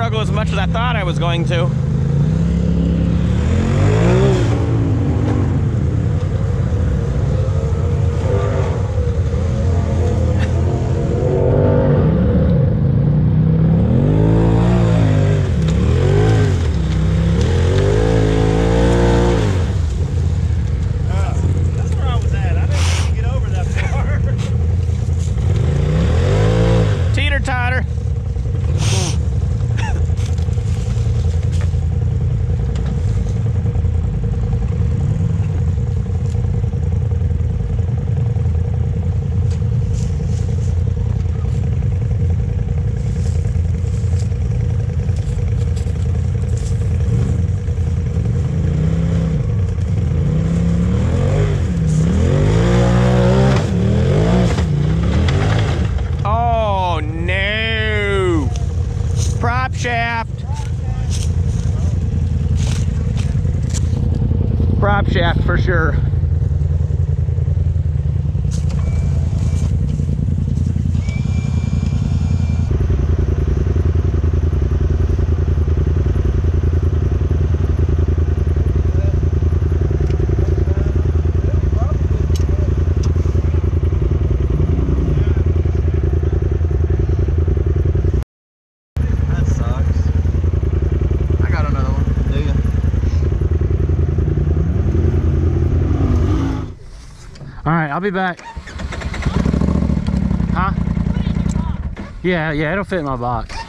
struggle as much as I thought I was going to. Be back. Huh? Yeah, yeah, it'll fit in my box.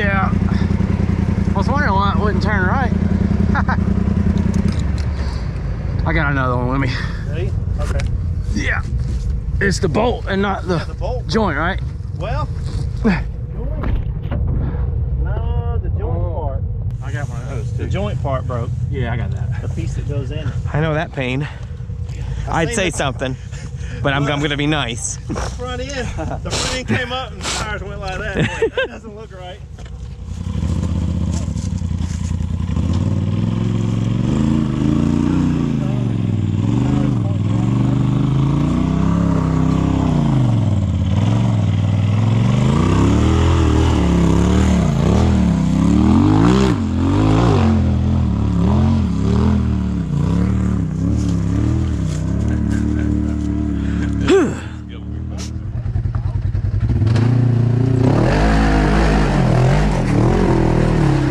Yeah. I was wondering why it wouldn't turn right. I got another one with me. See? Okay. Yeah. It's the bolt and not the, The bolt. joint, right? Well. No, the joint oh. part. I got one of those The joint part broke. Yeah, I got that. The piece that goes in. I know that pain. I'd say it. something, but I'm, I'm gonna be nice. Front end. The front end came up and the tires went like that. I'm like, that doesn't look right.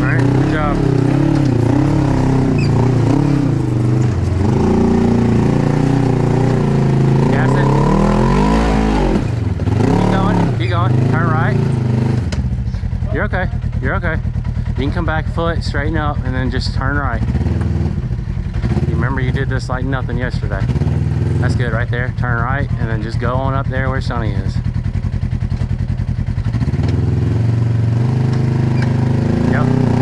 All right, good job. Gas it. Keep going, keep going. Turn right. You're okay, you're okay. You can come back foot, straighten up, and then just turn right. You remember you did this like nothing yesterday. That's good right there. Turn right, and then just go on up there where Sunny is. Yep.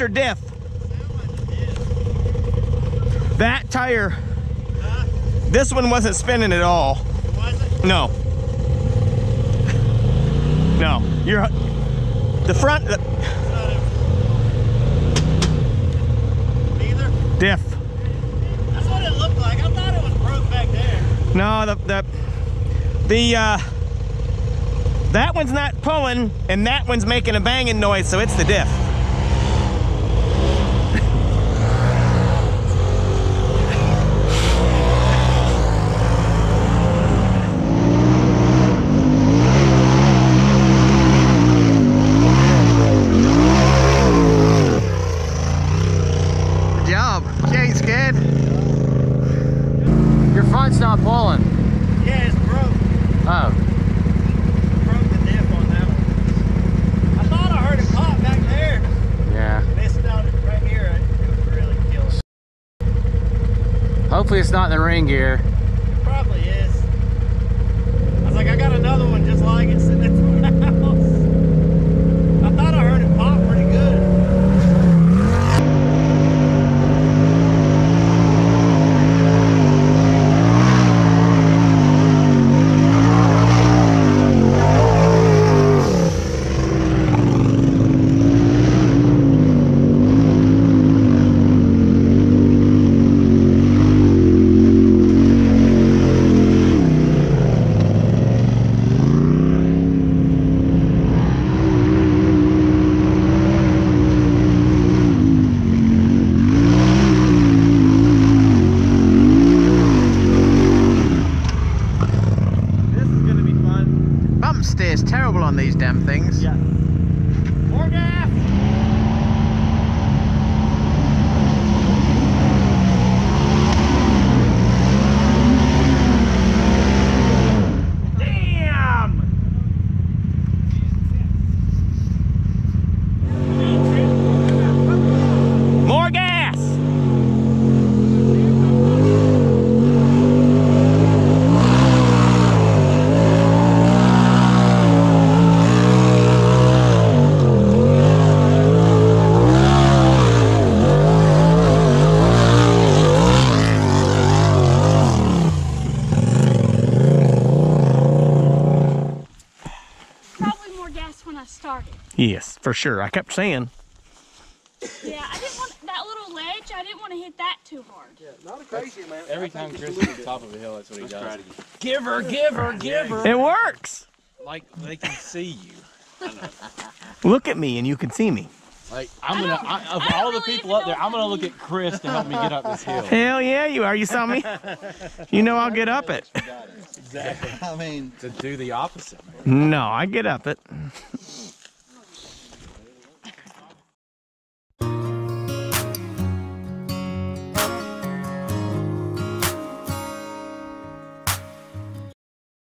Or diff? That tire. This one wasn't spinning at all. No. No. You're the front the, Neither? diff. That's what it looked like. I thought it was broke back there. No, the the the uh that one's not pulling and that one's making a banging noise, so it's the diff. Good job. You ain't scared. Your front's not pulling. Yeah, it's broke. Oh, Broke the diff on that one. I thought I heard it pop back there. yeah. Missed out right here. It would really kill it. Hopefully it's not in the ring gear. Probably is. I was like, I got another one just like it the for sure. I kept saying. Yeah, I didn't want that little ledge. I didn't want to hit that too hard. Yeah, not a crazy man. Every time Chris is at the top of a hill, that's what he does. Give her, give her, give her. It works! Like they can see you. Look at me and you can see me. Like I'm gonna, I, of I all the really people up there, I'm gonna look at Chris to help me get up this hill. Hell yeah, you are. You saw me? You know I'll get up it. Exactly. I mean, To do the opposite. Man. No, I get up it.